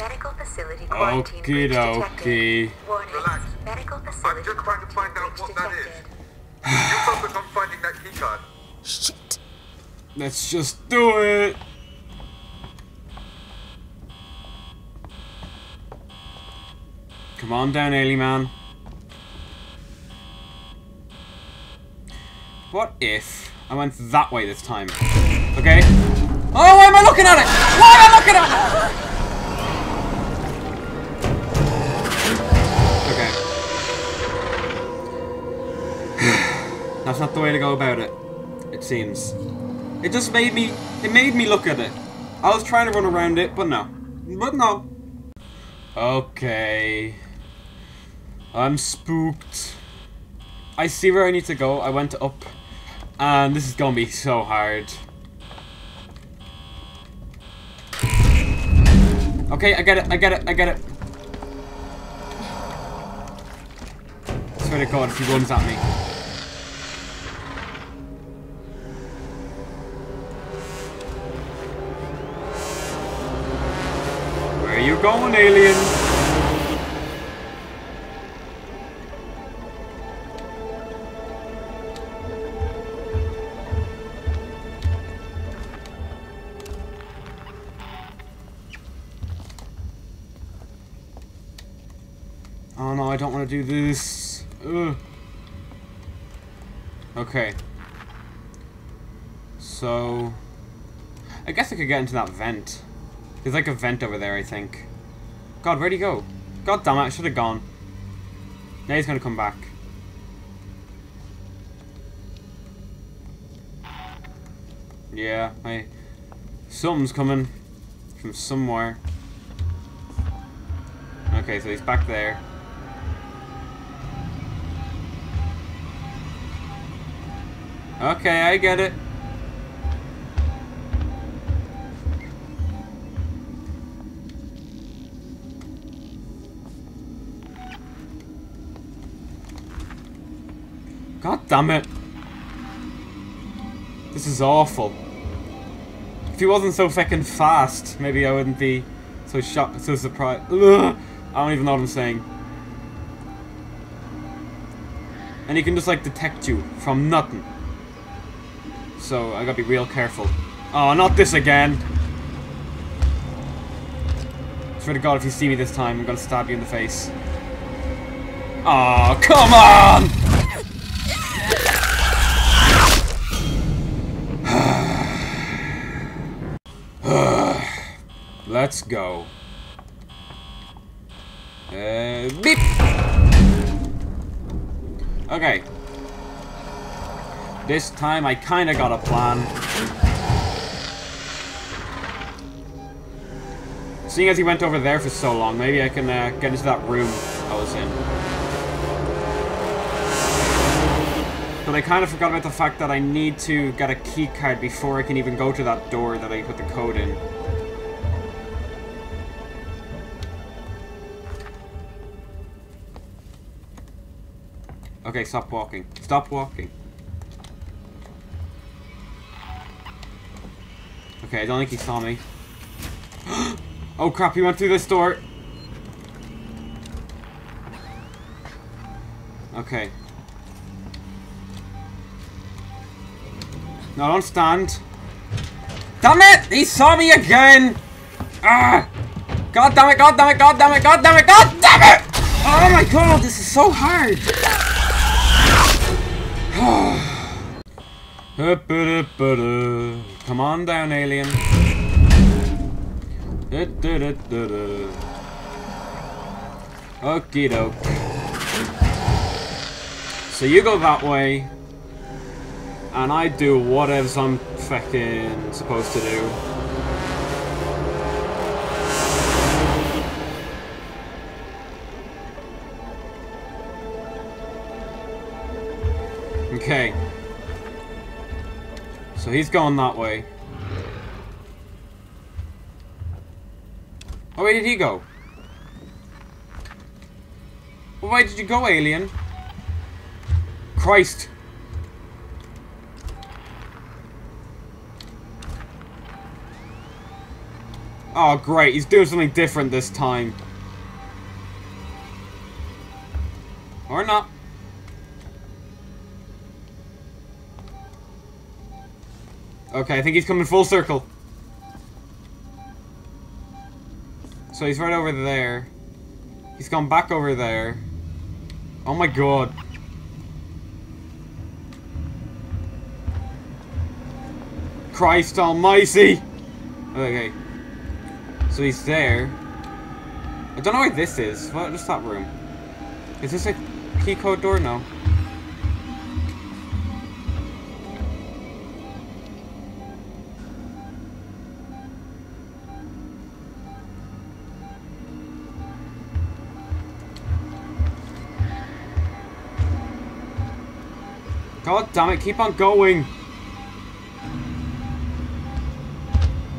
Medical facility quarantine Okie breach detected. dokie. Warning. Relax. Medical I'm facility just trying to find out breach what that is. detected. You focus on finding that keycard. Shit. Let's just do it. Come on down, alien man. What if I went that way this time? Okay. Oh, why am I looking at it? Why am I looking at it? That's not the way to go about it. It seems. It just made me. It made me look at it. I was trying to run around it, but no. But no. Okay. I'm spooked. I see where I need to go. I went up. And this is gonna be so hard. Okay, I get it, I get it, I get it. Swear to God if he runs at me. You going, alien? Oh no, I don't want to do this. Ugh. Okay. So... I guess I could get into that vent. There's like a vent over there, I think. God, where'd he go? God damn it, I should have gone. Now he's gonna come back. Yeah, I... Something's coming. From somewhere. Okay, so he's back there. Okay, I get it. Damn it. This is awful. If he wasn't so fucking fast, maybe I wouldn't be so shocked, so surprised. Ugh, I don't even know what I'm saying. And he can just like detect you from nothing. So I gotta be real careful. Oh, not this again! Swear to God, if you see me this time, I'm gonna stab you in the face. Oh, come on! Let's go. Uh, beep! Okay. This time I kinda got a plan. Seeing as he went over there for so long, maybe I can uh, get into that room I was in. But I kind of forgot about the fact that I need to get a key card before I can even go to that door that I put the code in. Okay, stop walking. Stop walking. Okay, I don't think he saw me. oh crap, he went through this door. Okay. No, don't stand. Damn it! He saw me again! Ah! God damn it, god damn it, god damn it, god damn it, god damn it! Oh my god, this is so hard! Come on down, alien. Okie doke. So you go that way, and I do whatever I'm fucking supposed to do. Okay. So he's going that way. Oh, where did he go? Well, why did you go, alien? Christ. Oh, great. He's doing something different this time. Or not. Okay, I think he's coming full circle. So he's right over there. He's gone back over there. Oh my god. Christ almighty! Okay. So he's there. I don't know where this is. What is that room? Is this a key code door? No. God damn it, keep on going!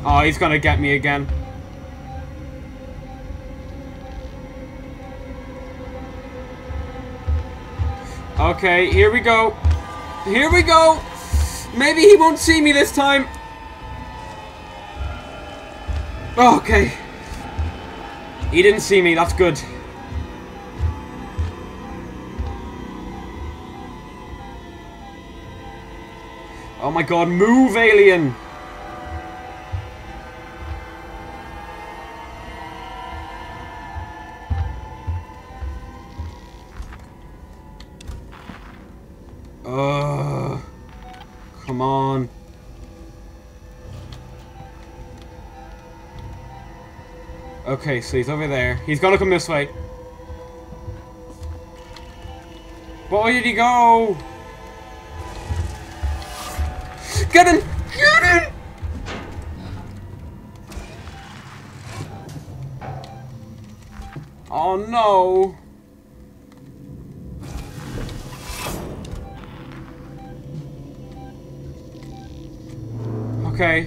Oh, he's gonna get me again. Okay, here we go. Here we go! Maybe he won't see me this time. Okay. He didn't see me, that's good. Oh my god, move, alien! Come on. Okay, so he's over there. He's gonna come this way. Where did he go? Get in! Get in! Oh no! Okay.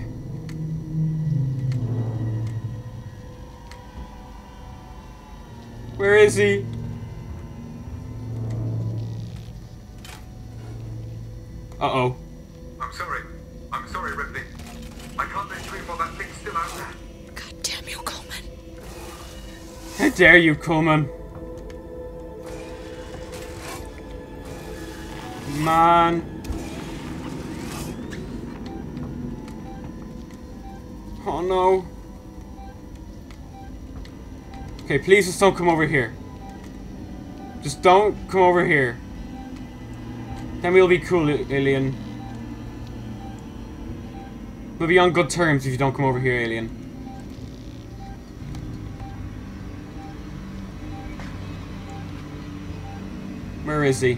Where is he? Uh-oh. Dare you, Coleman? Man. Oh no. Okay, please just don't come over here. Just don't come over here. Then we'll be cool, alien. We'll be on good terms if you don't come over here, alien. Is he?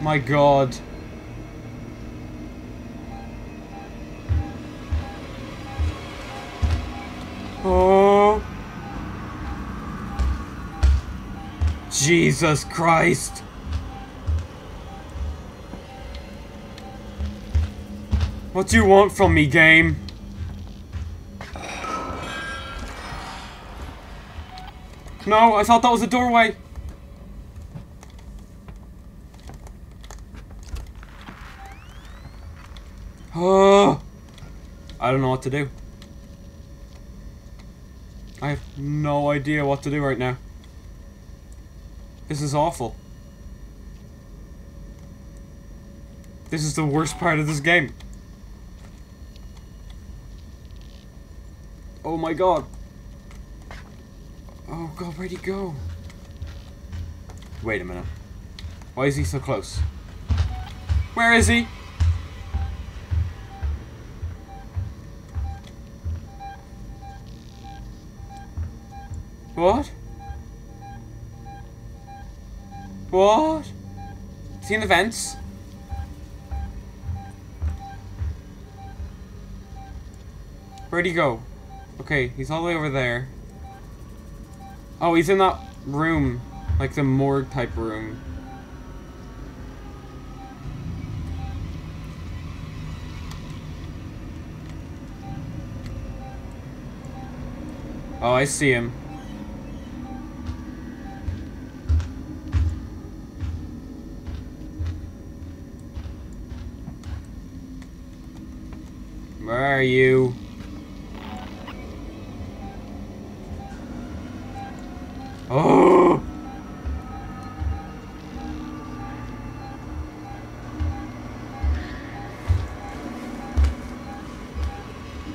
My god. Oh. Jesus Christ. What do you want from me, game? No, I thought that was a doorway. Oh, I don't know what to do. I have no idea what to do right now. This is awful. This is the worst part of this game. Oh my god. God, where'd he go? Wait a minute. Why is he so close? Where is he? What? What? Is he in the vents? Where'd he go? Okay, he's all the way over there. Oh, he's in that room. Like the morgue type room. Oh, I see him. Where are you?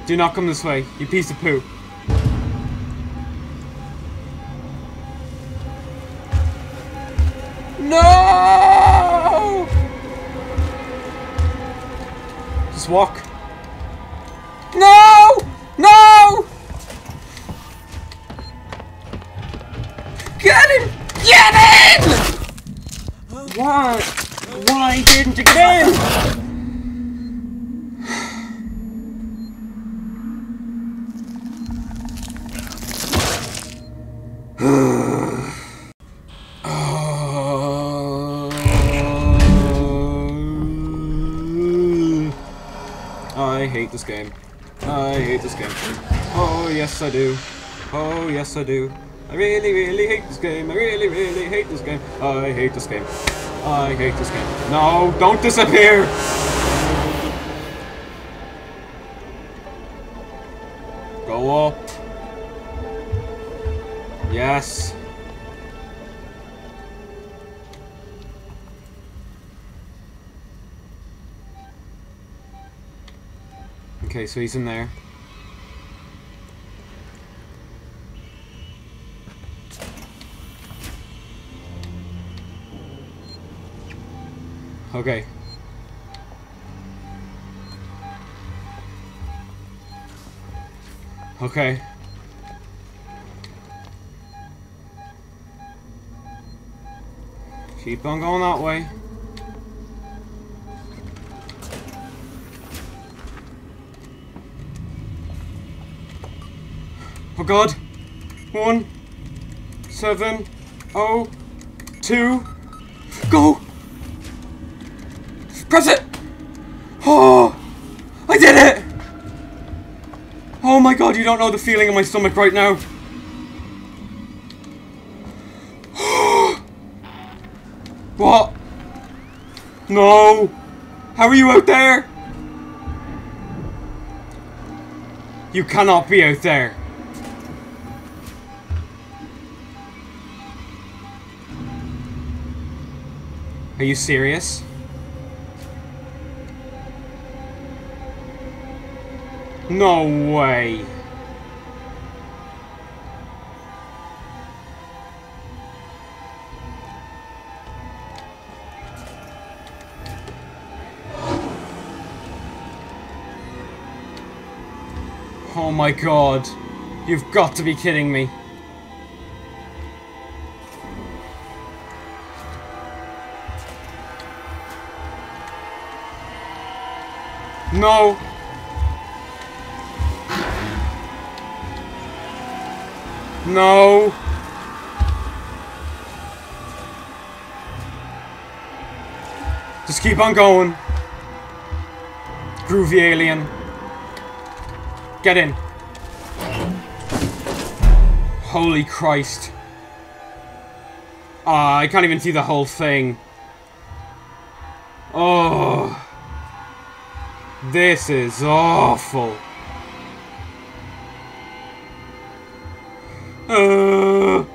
Do not come this way, you piece of poo. No! Just walk. This game. I hate this game. Oh, yes, I do. Oh, yes, I do. I really, really hate this game. I really, really hate this game. I hate this game. I hate this game. No, don't disappear! Go up. Yes. Okay, so he's in there. Okay. Okay. Keep on going that way. Oh god. One, seven, oh, two, go! Press it! Oh! I did it! Oh my god, you don't know the feeling in my stomach right now. what? No! How are you out there? You cannot be out there. Are you serious? No way. Oh my god. You've got to be kidding me. No. No. Just keep on going. Groovy alien. Get in. Holy Christ. Ah, I can't even see the whole thing. Oh. This is awful. Uh,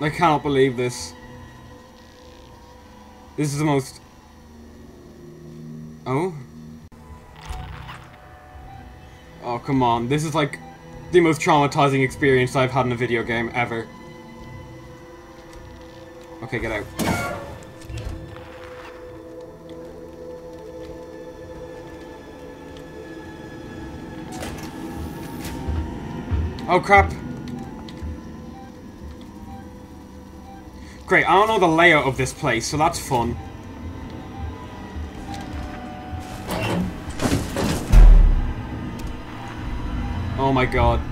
I cannot believe this. This is the most... Oh? Oh, come on. This is like the most traumatizing experience I've had in a video game ever. Okay, get out. Oh crap. Great, I don't know the layout of this place, so that's fun. Oh my god.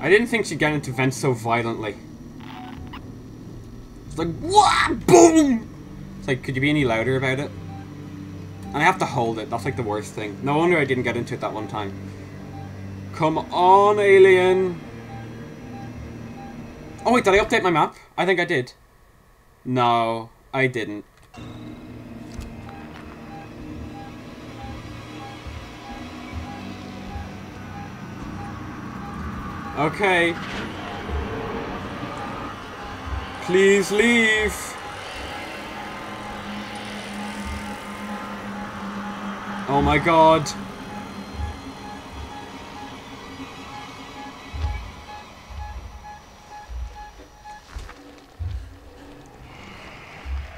I didn't think she'd get into vents so violently. It's like, what? Boom! It's like, could you be any louder about it? And I have to hold it, that's like the worst thing. No wonder I didn't get into it that one time. Come on, alien. Oh, wait, did I update my map? I think I did. No, I didn't. Okay. Please leave. Oh my god.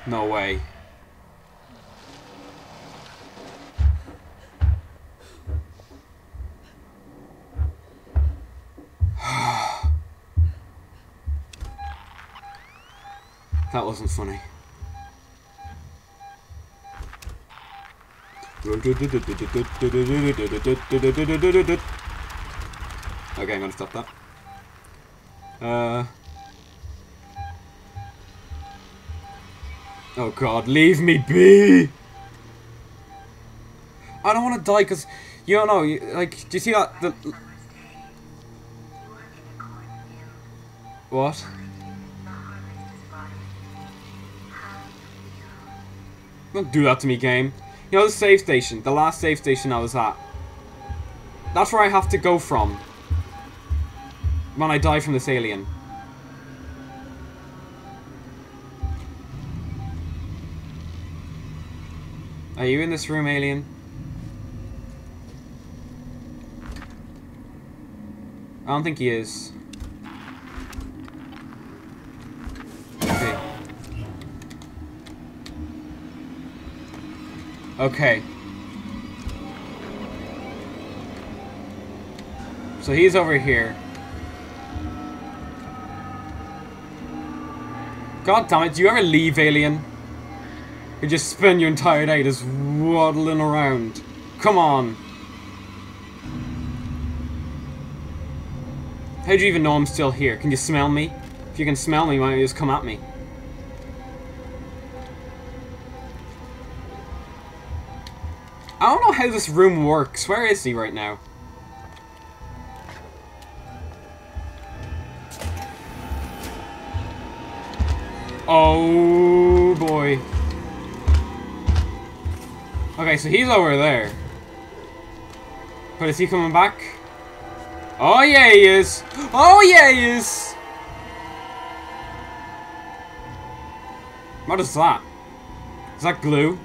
No way. that wasn't funny. Okay, I'm gonna stop that. Uh. Oh god, leave me be! I don't want to die because you don't know. Like, do you see that? The what? Don't do that to me, game. You know the save station, the last save station I was at. That's where I have to go from. When I die from this alien. Are you in this room, alien? I don't think he is. Okay. Okay. So he's over here. God damn it, do you ever leave, alien? You just spend your entire day just waddling around. Come on. How do you even know I'm still here? Can you smell me? If you can smell me, why don't you just come at me? I don't know how this room works. Where is he right now? Oh boy. Okay, so he's over there. But is he coming back? Oh yeah he is! Oh yeah he is! What is that? Is that glue?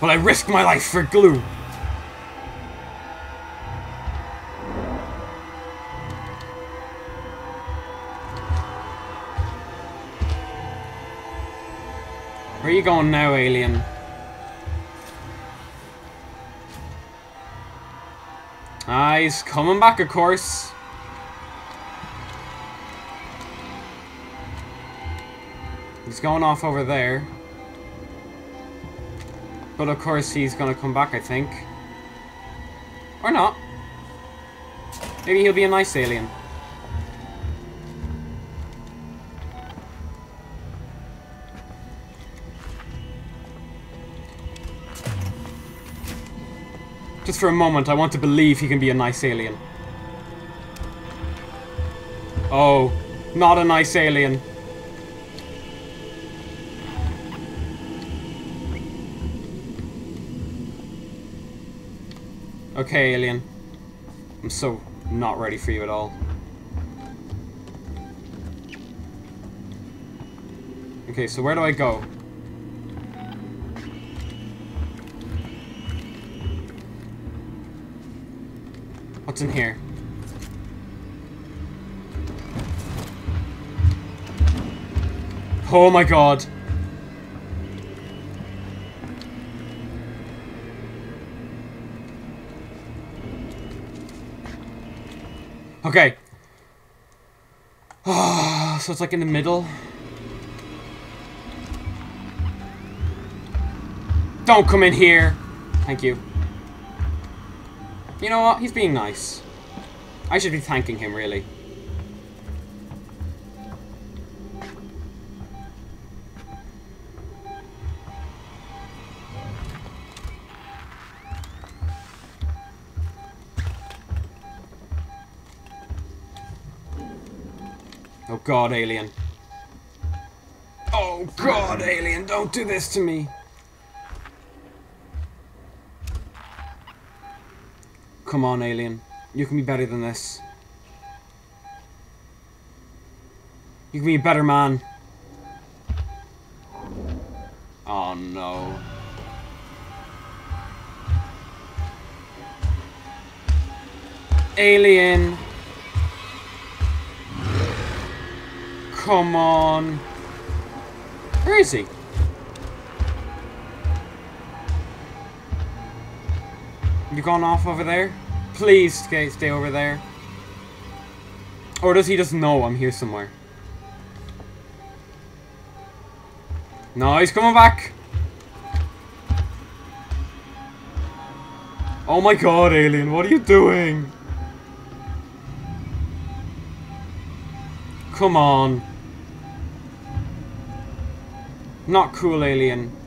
Will I risk my life for glue? Where are you going now, alien? Ah, he's coming back, of course. He's going off over there. But of course he's gonna come back, I think. Or not. Maybe he'll be a nice alien. For a moment, I want to believe he can be a nice alien. Oh, not a nice alien. Okay, alien. I'm so not ready for you at all. Okay, so where do I go? What's in here? Oh my god. Okay. Oh, so it's like in the middle. Don't come in here. Thank you. You know what? He's being nice. I should be thanking him, really. Oh god, alien. Oh god, alien, don't do this to me. Come on, alien. You can be better than this. You can be a better man. Oh no. Alien. Come on. Where is he? You gone off over there? Please stay, stay over there. Or does he just know I'm here somewhere? No, he's coming back! Oh my god, alien, what are you doing? Come on. Not cool, alien.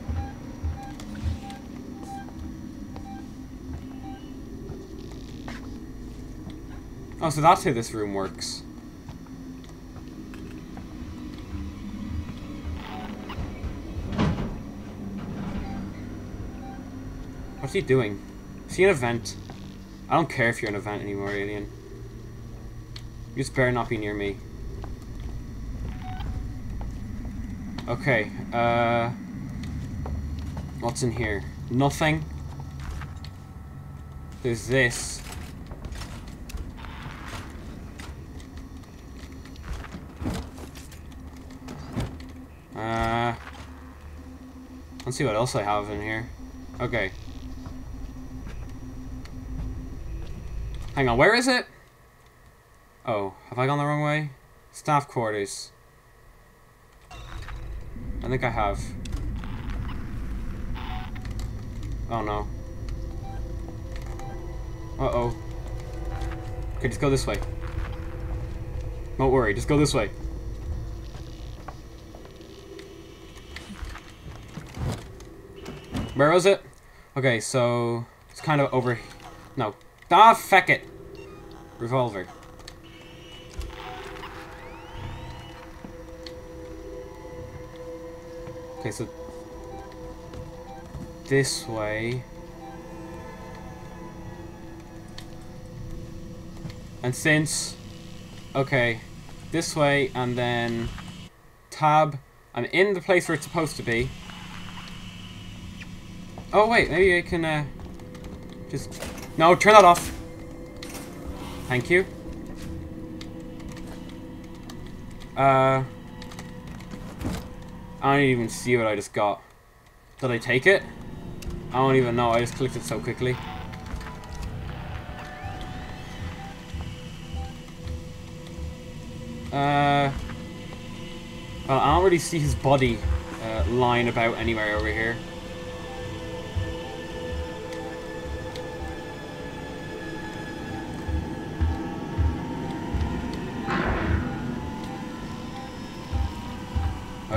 Oh, so that's how this room works. What's he doing? Is he an event? I don't care if you're in an event anymore, alien. You just better not be near me. Okay, uh... What's in here? Nothing. There's this. Let's see what else I have in here. Okay. Hang on, where is it? Oh, have I gone the wrong way? Staff quarters. I think I have. Oh no. Uh-oh. Okay, just go this way. Don't worry, just go this way. Where was it? Okay, so... It's kind of over... No. Ah, feck it! Revolver. Okay, so... This way... And since... Okay, this way, and then... Tab. I'm in the place where it's supposed to be. Oh, wait, maybe I can, uh... Just... No, turn that off. Thank you. Uh... I don't even see what I just got. Did I take it? I don't even know, I just clicked it so quickly. Uh... Well, I don't really see his body uh, lying about anywhere over here.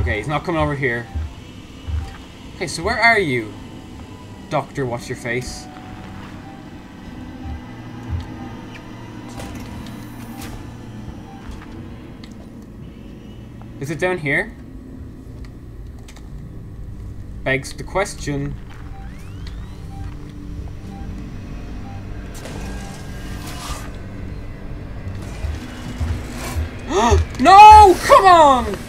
Okay, he's not coming over here. Okay, so where are you? Doctor, what's your face? Is it down here? Begs the question. no! Come on!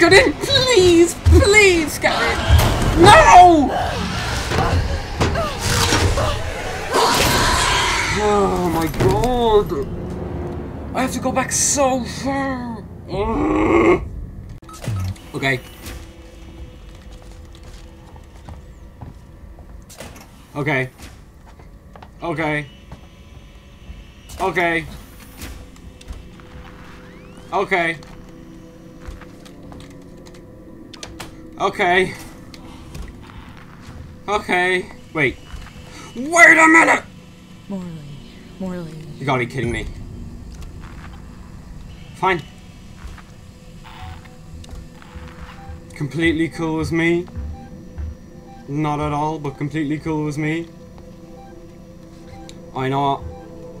Get in! Please! Please, get in! No! Oh my god! I have to go back so far! Okay. Okay. Okay. Okay. Okay. Okay. Okay. Wait. Wait a minute! Morley. Morley. You gotta be kidding me. Fine. Completely cool with me. Not at all, but completely cool with me. I know.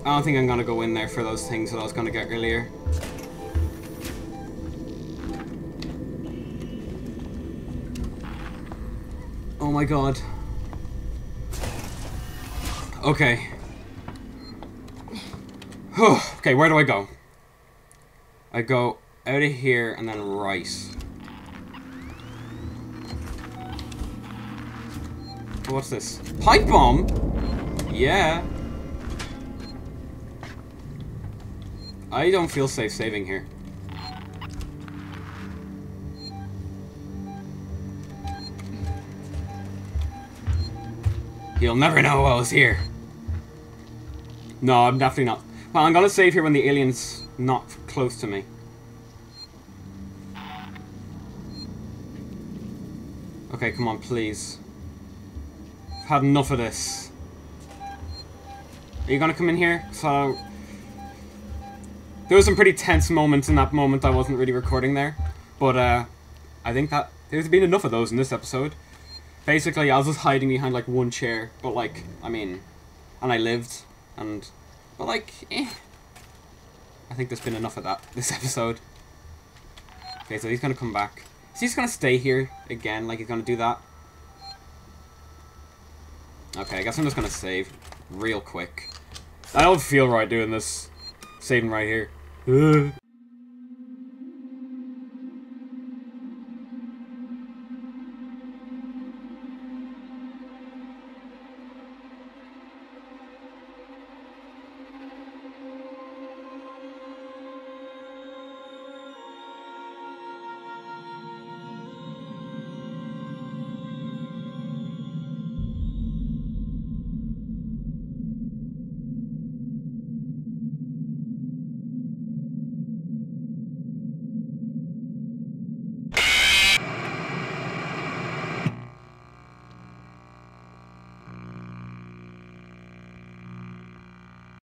I don't think I'm gonna go in there for those things that I was gonna get earlier. Oh my god. Okay. okay, where do I go? I go out of here and then right. What's this? Pipe bomb? Yeah. I don't feel safe saving here. You'll never know I was here. No, I'm definitely not. Well, I'm gonna save here when the alien's not close to me. Okay, come on, please. I've had enough of this. Are you gonna come in here? So... There was some pretty tense moments in that moment I wasn't really recording there. But, uh... I think that... There's been enough of those in this episode. Basically, I was just hiding behind, like, one chair. But, like, I mean... And I lived. And... But, like, eh. I think there's been enough of that this episode. Okay, so he's gonna come back. Is he just gonna stay here again? Like, he's gonna do that? Okay, I guess I'm just gonna save real quick. I don't feel right doing this. Saving right here.